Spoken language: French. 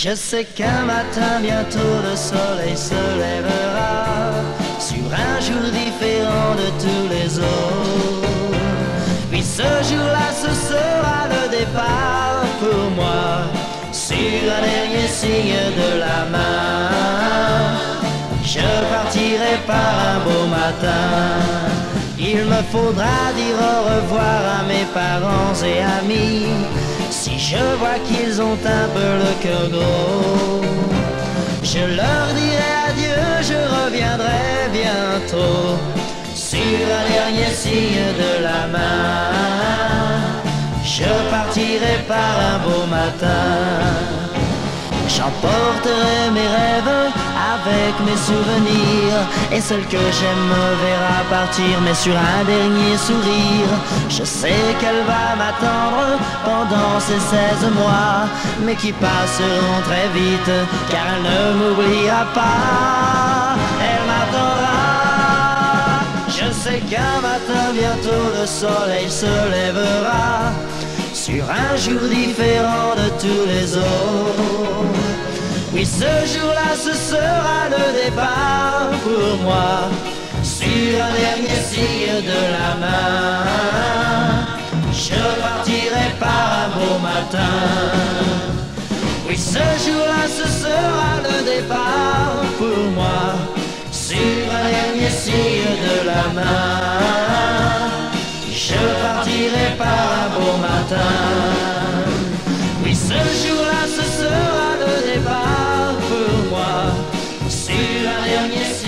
Je sais qu'un matin bientôt le soleil se lèvera sur un jour différent de tous les autres. Puis ce jour-là, ce sera le départ pour moi sur un dernier signe de la main. Je partirai par un beau matin. Il me faudra dire au revoir à mes parents et amis je vois qu'ils ont un peu le cœur gros. Je leur dirai adieu, je reviendrai bientôt sur un dernier signe de la main. Je partirai par un beau matin. J'emporterai mes rêves avec mes souvenirs. Et celle que j'aime me verra partir Mais sur un dernier sourire. Je sais qu'elle va m'attendre pendant ces 16 mois Mais qui passeront très vite Car elle ne m'oubliera pas. Elle m'attendra. Je sais qu'un matin bientôt le soleil se lèvera sur un jour différent de tous les autres. Ce jour-là, ce sera le départ pour moi, sur un dernier signe de la main. Je partirai par un beau matin. Oui, ce jour-là, ce sera le départ pour moi, sur un dernier signe de la main. Je partirai par un beau matin. Union, yes.